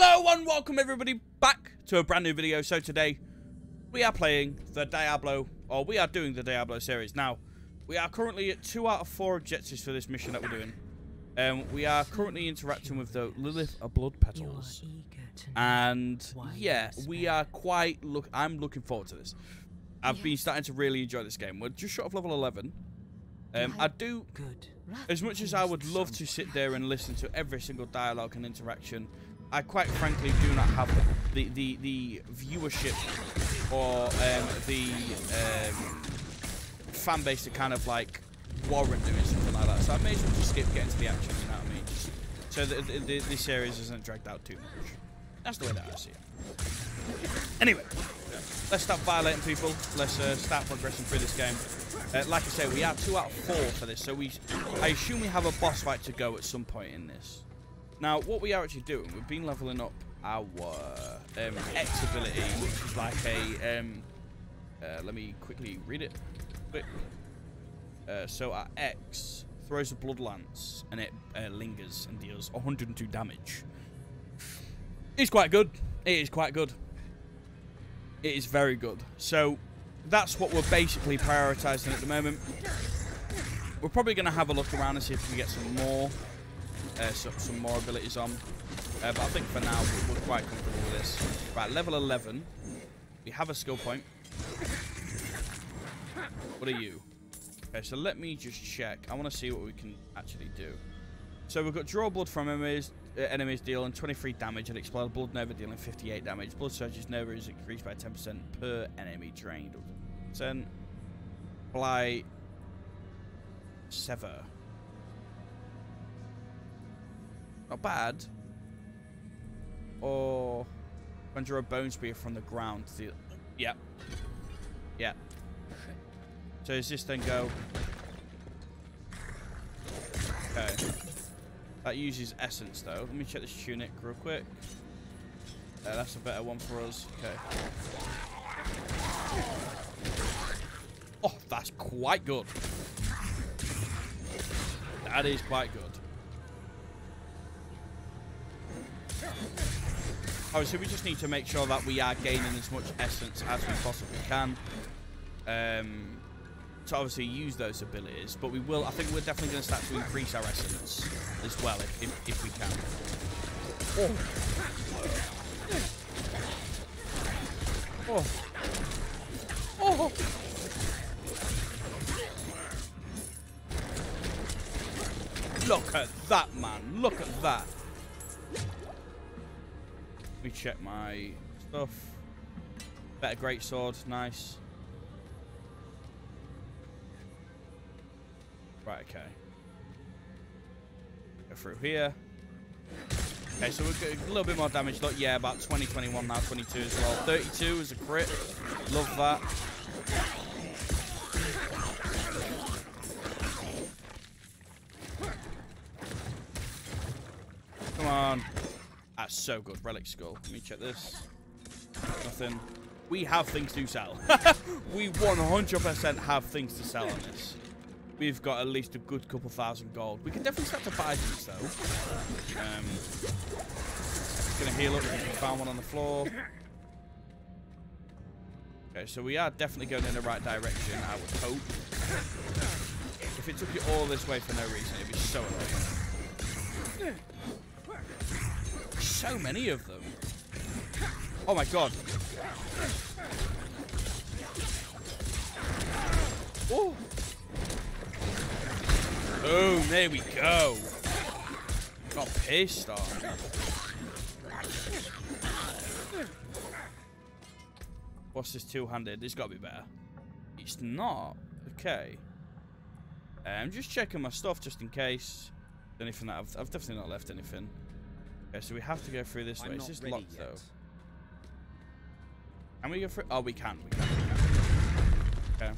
Hello and welcome everybody back to a brand new video. So today we are playing the Diablo, or we are doing the Diablo series. Now, we are currently at two out of four objectives for this mission that we're doing. Um, we are currently interacting with the Lilith of Blood Petals. And yeah, we are quite look I'm looking forward to this. I've been starting to really enjoy this game. We're just short of level 11. Um, I do, as much as I would love to sit there and listen to every single dialogue and interaction, I quite frankly do not have the the, the viewership or um, the um, fan base to kind of like warrant doing something like that. So I may as well just skip getting to the action. You know what I mean? Just so the, the, the series isn't dragged out too much. That's the way that I see it. Anyway, let's stop violating people. Let's uh, start progressing through this game. Uh, like I say, we are two out of four for this, so we, I assume we have a boss fight to go at some point in this. Now, what we are actually doing, we've been leveling up our um, X ability, which is like a, um, uh, let me quickly read it. Quick. Uh, so our X throws a blood lance, and it uh, lingers and deals 102 damage. It's quite good. It is quite good. It is very good. So that's what we're basically prioritizing at the moment. We're probably going to have a look around and see if we can get some more, uh, some, some more abilities on. Uh, but I think for now we're, we're quite comfortable with this. Right, level 11. We have a skill point. What are you? Okay, so let me just check. I want to see what we can actually do. So we've got draw blood from enemies, uh, enemies dealing 23 damage and explode blood nova dealing 58 damage. Blood surges nova is increased by 10% per enemy drained. 10 Fly Sever. Not bad. Or conjure a bone spear from the ground. The, yeah. Yeah. So does this then go? Okay. That uses essence though. Let me check this tunic real quick. Uh, that's a better one for us. Okay. Oh, that's quite good. That is quite good. Obviously, we just need to make sure that we are gaining as much essence as we possibly can. Um, to obviously use those abilities, but we will. I think we're definitely going to start to increase our essence as well if, if, if we can. Oh. Oh. Oh. Look at that, man. Look at that. Let me check my stuff. Better great sword. Nice. Right, okay. Go through here. Okay, so got a little bit more damage. Look, yeah, about 20, 21 now, 22 as well. 32 is a crit. Love that. Come on. So good. Relic skull. Let me check this. Nothing. We have things to sell. we 100% have things to sell on this we've got at least a good couple thousand gold. We can definitely start to buy things though. Um, gonna heal up because we found one on the floor. Okay, so we are definitely going in the right direction, I would hope. If it took you all this way for no reason, it'd be so annoying. So many of them. Oh my god. Oh. Boom, there we go. Got pissed off. What's this two-handed? It's got to be better. It's not. Okay. I'm um, just checking my stuff just in case. Anything that I've, I've definitely not left anything. Okay, so we have to go through this I'm way. It's just locked yet. though. Can we go through? Oh, we can. We can. We can. Okay.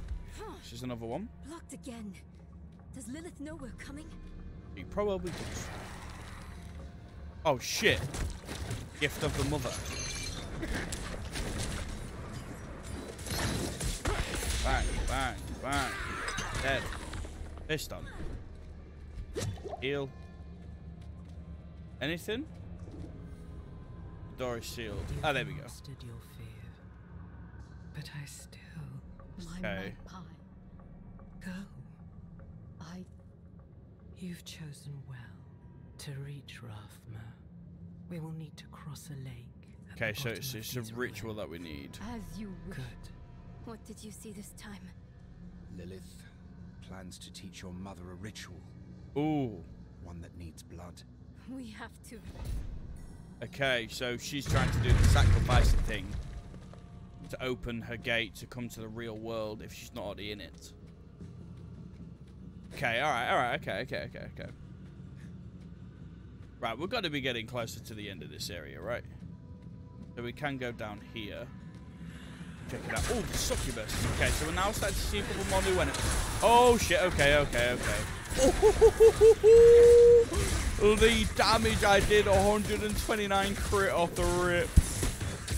This is another one. Locked again. Does Lilith know we're coming? He probably does. Oh shit. Gift of the mother. bang, bang, bang. Dead. Pissed on. Heal. Anything? Door is sealed. You've Ah, there we go. your fear, but I still My Okay. magpie. go. I. You've chosen well to reach Rathma. We will need to cross a lake. Okay, so it's, of it's a ritual ruins. that we need. As you wish. Good. What did you see this time? Lilith plans to teach your mother a ritual, Ooh. one that needs blood. We have to. Okay, so she's trying to do the sacrificing thing to open her gate to come to the real world if she's not already in it. Okay, alright, alright, okay, okay, okay, okay. Right, we've got to be getting closer to the end of this area, right? So we can go down here. Check it out. Oh, the succubus. Okay, so we're now starting to see a couple more new enemies. Oh, shit. Okay, okay, okay. The damage I did, 129 crit off the rip.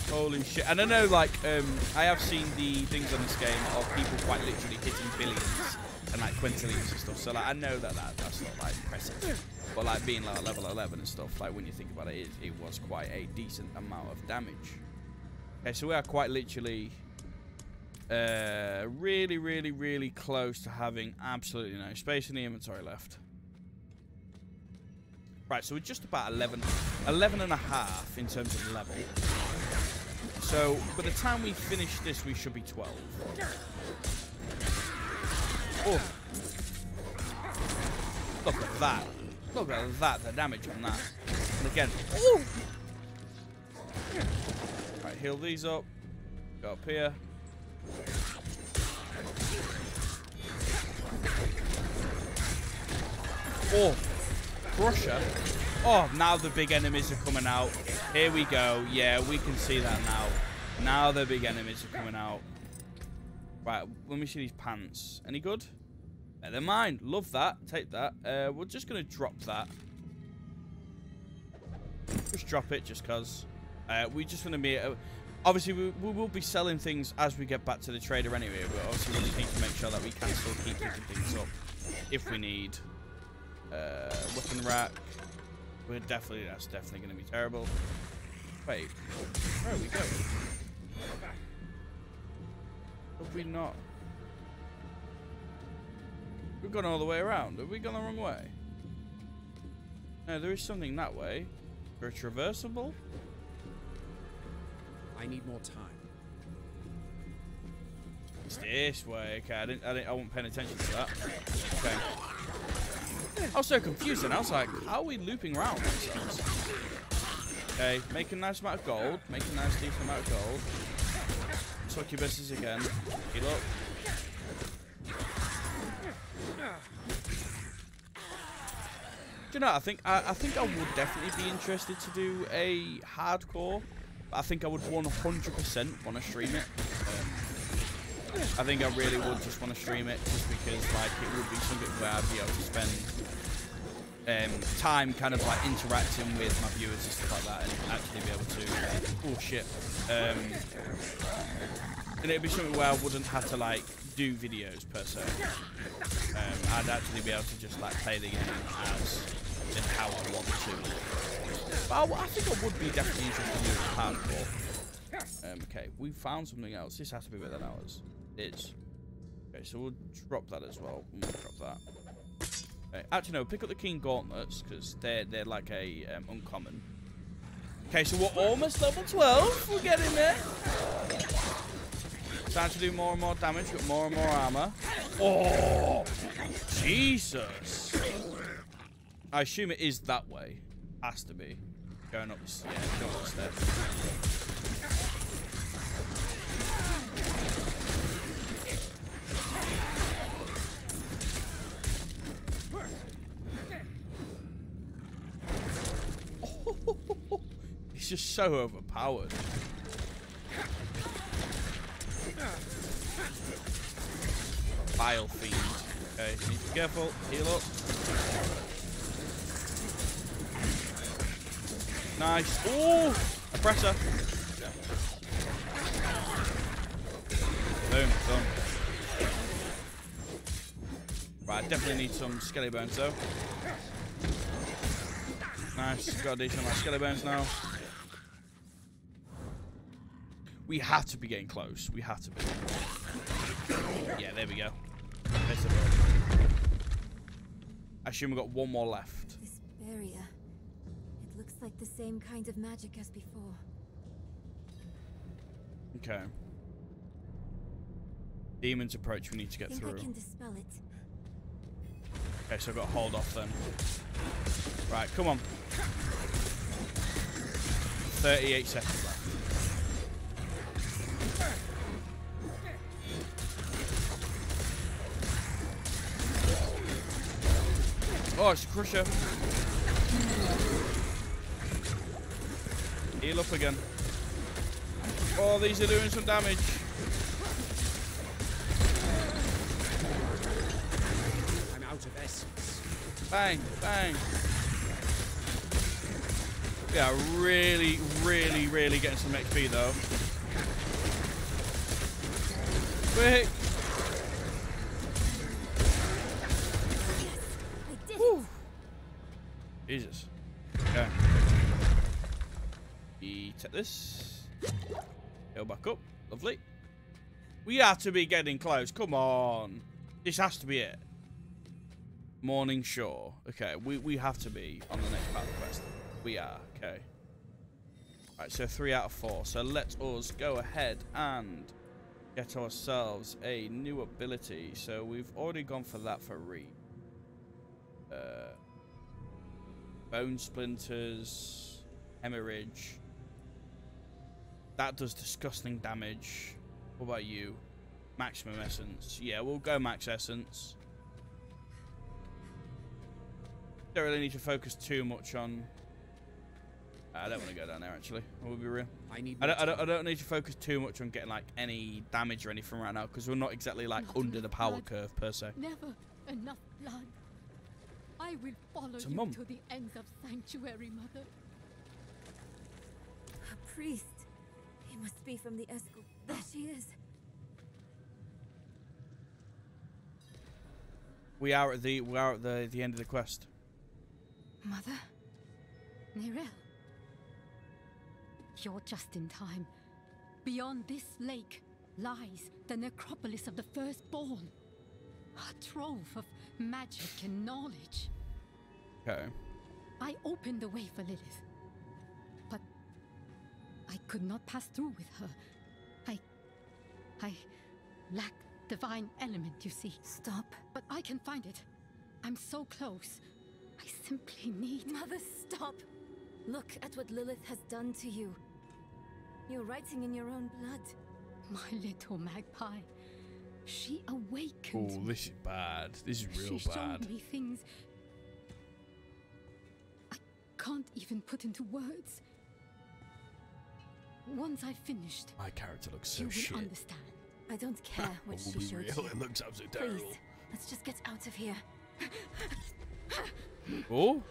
Holy shit. And I know, like, um, I have seen the things on this game of people quite literally hitting billions and, like, quintillions and stuff. So, like, I know that, that that's not, like, impressive. But, like, being, like, level 11 and stuff, like, when you think about it, it, it was quite a decent amount of damage. Okay, so we are quite literally uh, really, really, really close to having absolutely no space in the inventory left. Right, so we're just about 11, 11 and a half in terms of level. So by the time we finish this, we should be 12. Oh. Look at that. Look at that, the damage on that. And again, oh! Right, heal these up. Go up here. Oh, Crusher. Oh, now the big enemies are coming out. Here we go. Yeah, we can see that now. Now the big enemies are coming out. Right, let me see these pants. Any good? Than mine. Love that. Take that. Uh, we're just going to drop that. Just drop it just because. Uh, we just want to be... Uh, obviously, we, we will be selling things as we get back to the trader anyway, but obviously we just need to make sure that we can still keep picking things up if we need. Uh, weapon rack. We're definitely... That's definitely going to be terrible. Wait. Where are we going? Have we not... We've gone all the way around. Have we gone the wrong way? No, there is something that way. A traversable? I need more time. It's this way. Okay, I didn't, I didn't, I wasn't paying attention to that. Okay. I was so confused and I was like, how are we looping around? Okay, make a nice amount of gold. Make a nice decent amount of gold. Succubuses again. Heal up. Do you know? I think I, I think I would definitely be interested to do a hardcore. I think I would 100% want to stream it. I think I really would just want to stream it, just because like it would be something where I'd be able to spend um, time kind of like interacting with my viewers and stuff like that, and actually be able to. Uh, oh shit! Um, and it'd be something where I wouldn't have to like do videos per se. Um, I'd actually be able to just like play the game as and how I want to. But I, I think I would be definitely interested in doing hardcore. Um, okay, we found something else. This has to be better than ours. It is. Okay, so we'll drop that as well. We'll drop that. Okay, actually, no, pick up the King Gauntlets, because they're, they're like a um, uncommon. Okay, so we're almost level 12. We're getting there. Time to do more and more damage, got more and more armor. Oh! Jesus! I assume it is that way. Has to be. Going up, yeah, going up the steps. He's just so overpowered. Bile fiend. Okay, need to be careful. Heal up. Nice. Ooh! Oppressor. Boom. Done. Right, I definitely need some skelly bones though. Nice. Got a decent amount of skelly bones now. We have to be getting close. We have to be. Yeah, there we go. I assume we've got one more left. This barrier. Like the same kind of magic as before. Okay. Demons approach. We need to I get think through. I can dispel it. Okay, so I've got to hold off then. Right, come on. 38 seconds left. Oh, it's a crusher. Heal up again. Oh, these are doing some damage. I'm out of essence. Bang, bang. Yeah, really, really, really getting some XP though. Quick! I! Jesus. Okay. We take this. Go back up. Lovely. We have to be getting close. Come on. This has to be it. Morning Shore. Okay, we, we have to be on the next battle quest. We are. Okay. Right, so three out of four. So let us go ahead and get ourselves a new ability. So we've already gone for that for Reed. Uh, bone splinters, hemorrhage. That does disgusting damage. What about you? Maximum essence. Yeah, we'll go max essence. Don't really need to focus too much on. Uh, I don't want to go down there actually. I will be real. I need. I don't, I don't. I don't need to focus too much on getting like any damage or anything right now because we're not exactly like Not under the power blood. curve per se. Never enough blood. I will follow It's you mum. to the ends of Sanctuary, Mother. A priest. He must be from the Escort. There she is. We are at the we are at the the end of the quest. Mother? Neyrelle. You're just in time. Beyond this lake lies the necropolis of the firstborn. A trove of magic and knowledge. Okay. I opened the way for Lilith. But I could not pass through with her. I. I lack divine element, you see. Stop. But I can find it. I'm so close. I simply need. Mother, stop! Look at what Lilith has done to you. You're writing in your own blood. My little magpie. She awakened. Oh, this is bad. This is real she bad. showed me things I can't even put into words. Once I've finished, My character looks so you will shit. understand. I don't care what We'll she be showed real. you. It looks absolutely Please, terrible. let's just get out of here. Oh,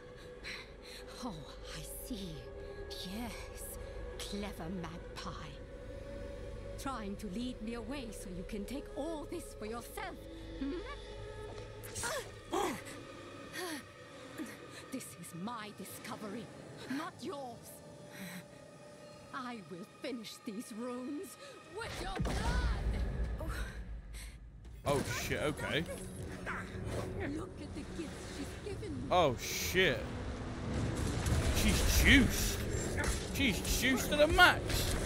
Oh, I see. Yes, clever magpie. Trying to lead me away so you can take all this for yourself. Hmm? This is my discovery, not yours. I will finish these runes with your blood. oh shit. Okay. Look at the gifts she's given me. Oh shit. She's juiced. She's juiced to the max.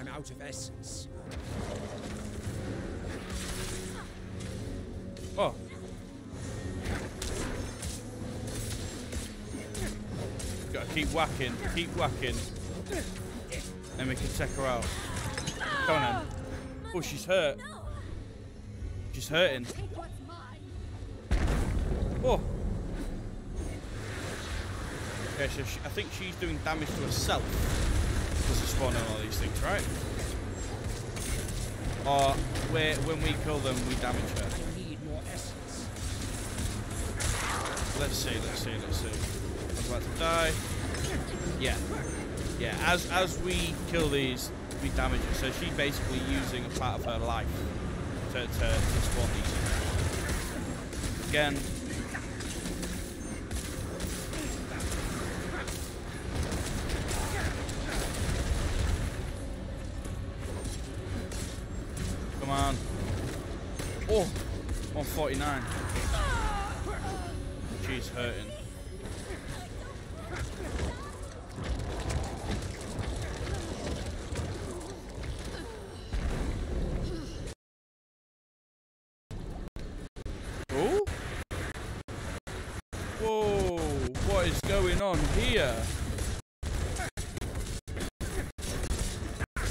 I'm out of essence. Oh. Keep whacking, keep whacking. Then we can check her out. Come on then. Oh, she's hurt. She's hurting. Oh. Okay, so she, I think she's doing damage to herself. Because of spawning all these things, right? Or where, when we kill them, we damage her. Let's see, let's see, let's see. I was about to die. Yeah. Yeah, as, as we kill these, we damage it. So she's basically using a part of her life to, to, to spawn these. Again, Come on. Oh, 149. She's hurting.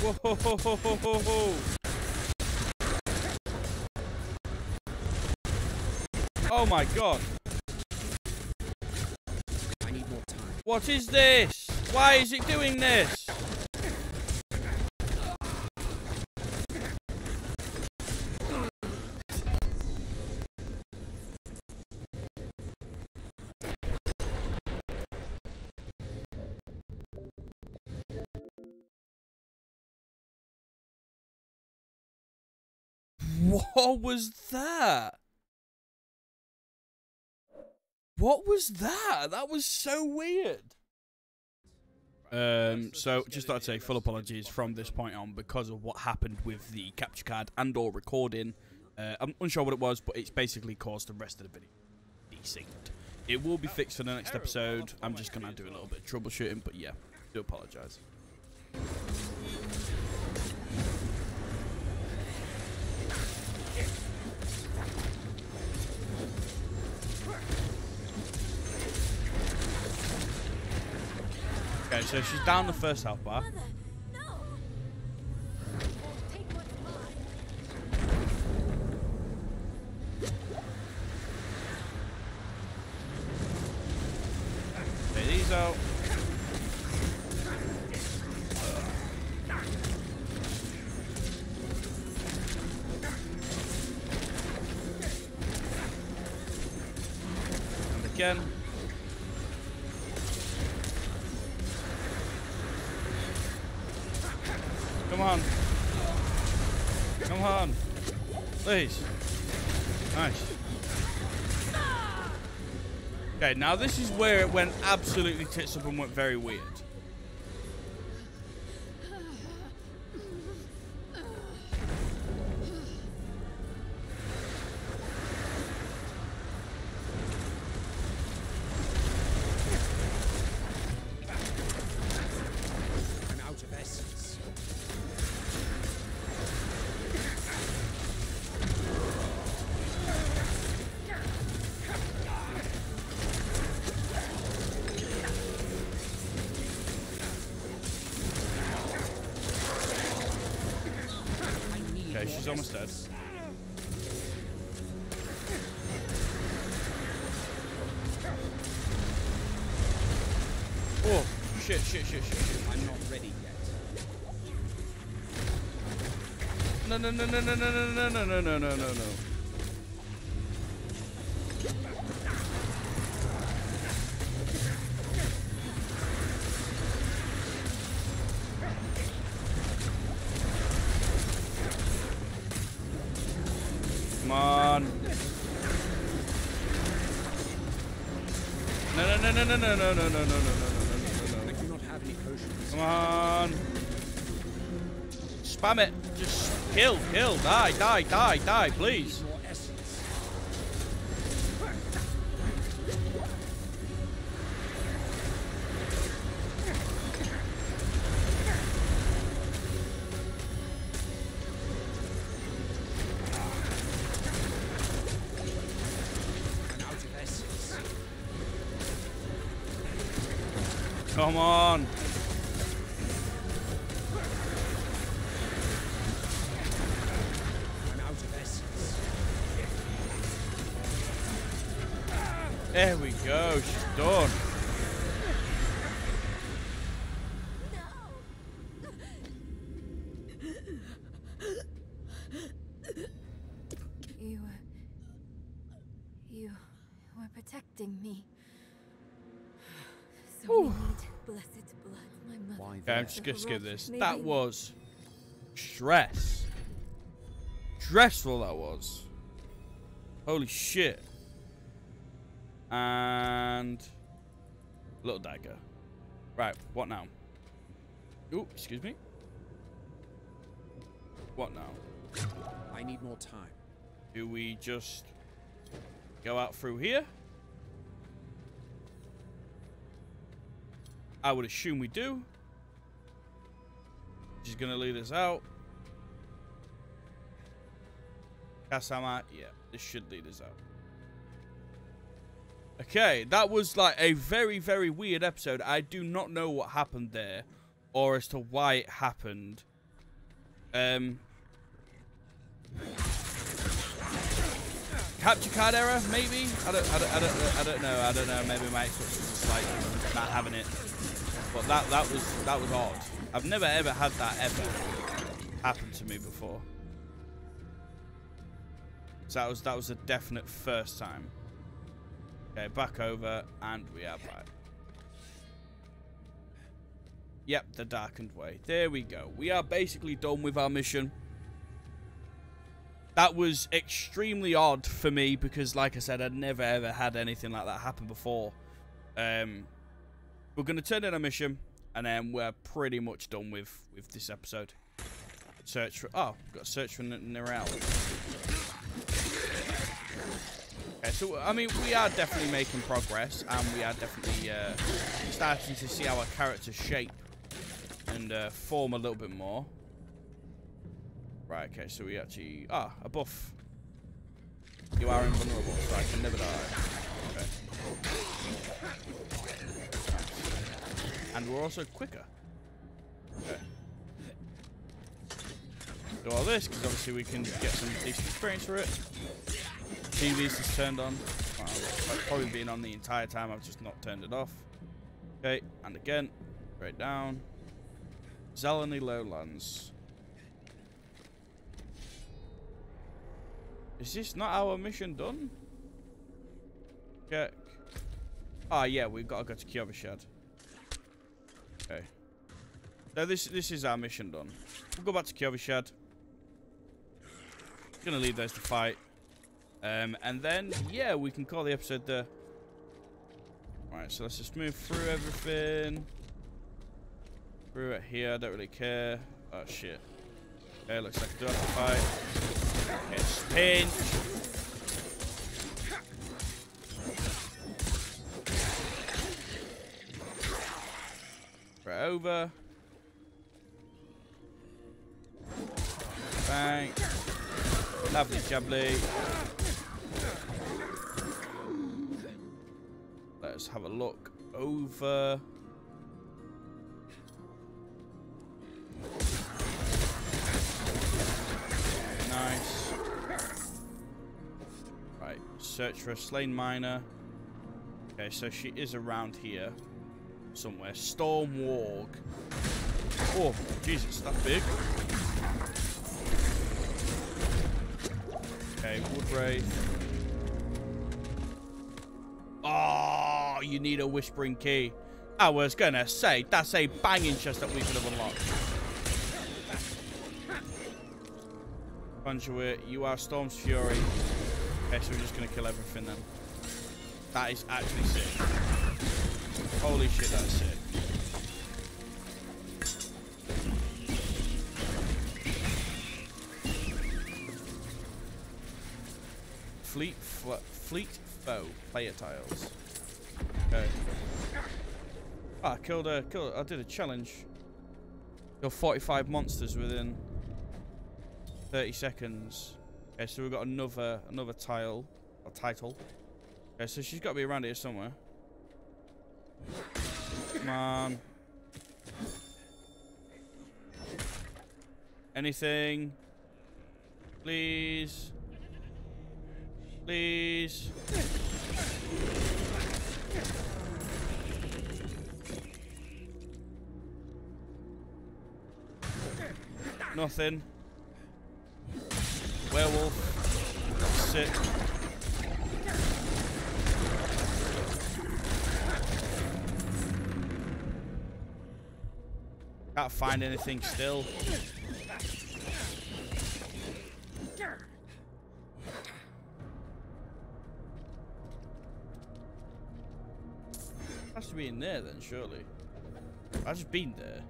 Whoa! Oh my god. I need more time. What is this? Why is it doing this? What was that? What was that? That was so weird. Um, so just thought I'd say full apologies from this point on because of what happened with the capture card and or recording. Uh, I'm unsure what it was, but it's basically caused the rest of the video desynced. It will be fixed for the next episode. I'm just gonna do a little bit of troubleshooting, but yeah, do apologise. Okay, so she's down the first health bar. Now this is where it went absolutely tits up and went very weird. She's almost dead. Oh, shit, shit, shit, shit, shit. I'm not ready yet. No, no, no, no, no, no, no, no, no, no, no, no, no. No, no, no, no, no, no, no, no, no, no, no, no, no, no. I do not have any potions. Come on. Spam it. Just kill, kill, die, die, die, die, please. Come on. I'm out of essence. There we go. She's done. You were. You were protecting me. So we need blessed blood. My mother. Why Okay, I'm just gonna skip this. Maybe- That was stress. Stressful that was. Holy shit. And little dagger. Right, what now? Oh, excuse me. What now? I need more time. Do we just Go out through here. I would assume we do. She's going to lead us out. Kasama, yeah, this should lead us out. Okay, that was like a very, very weird episode. I do not know what happened there or as to why it happened. Um, capture card error, maybe? I don't, I don't, I don't, I don't know. I don't know. Maybe my Xbox was just like not having it. But that, that was, that was odd. I've never ever had that ever happen to me before. So that was, that was a definite first time. Okay, back over, and we are back. Yep, the darkened way. There we go. We are basically done with our mission. That was extremely odd for me because, like I said, I'd never ever had anything like that happen before. Um, we're going to turn in our mission, and then we're pretty much done with, with this episode. Search for... Oh, got search for Neyrelle. Okay, so, I mean, we are definitely making progress, and we are definitely uh, starting to see our characters shape and uh, form a little bit more. Right, okay, so we actually... Ah, a buff. You are invulnerable, so I can never die. Okay. And we're also quicker. Okay. Do all this, because obviously we can get some decent experience for it. TV's just turned on. Well, I've probably been on the entire time. I've just not turned it off. Okay, and again, right down. Zeleny Lowlands. Is this not our mission done? Check. Ah, yeah, we've got to go to Kyovashad. Okay. So this this is our mission done. We'll go back to Kyovashad. Gonna leave those to fight. Um, and then, yeah, we can call the episode there. Alright, so let's just move through everything. Through it here, I don't really care. Oh, shit. Okay, looks like I do have to fight. Okay, pinch. Over. Bang. Lovely jubbly. Let's have a look over. Nice. Right, search for a slain miner. Okay, so she is around here somewhere. Storm Warg. Oh, Jesus, that big. Okay, Woodwraith. Ah, you need a Whispering Key. I was gonna say, that's a banging chest that we could have unlocked. Conduit, you are Storm's Fury. Okay, so we're just gonna kill everything then. That is actually sick. Holy shit, that's sick. Fleet, fleet foe player tiles. Okay. Ah, I killed a killed. I did a challenge. Kill 45 monsters within 30 seconds. Okay, so we've got another another tile or title. Okay, so she's got to be around here somewhere. Come on. Anything? Please. Please. Nothing. Werewolf. Sit. Can't find anything still. Has to be in there then, surely. I've just been there.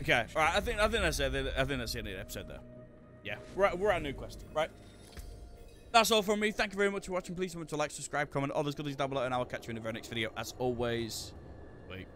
Okay. All right. I think I think that's it. I think that's the end of the episode there. Yeah. We're we're at a new quest. Right. That's all from me. Thank you very much for watching. Please remember to like, subscribe, comment, all those goodies down below, and I will catch you in the very next video. As always, wait.